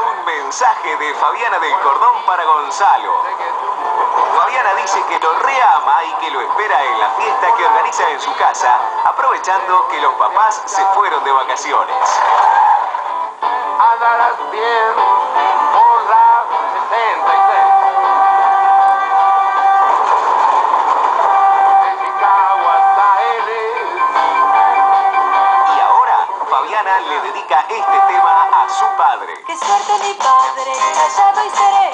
mensaje de Fabiana del Cordón para Gonzalo. Fabiana dice que lo reama y que lo espera en la fiesta que organiza en su casa, aprovechando que los papás se fueron de vacaciones. Andarás bien por la 66. De Chicago hasta L. Y ahora, Fabiana le dedica este tema padre. Qué suerte mi padre, callado y sereno.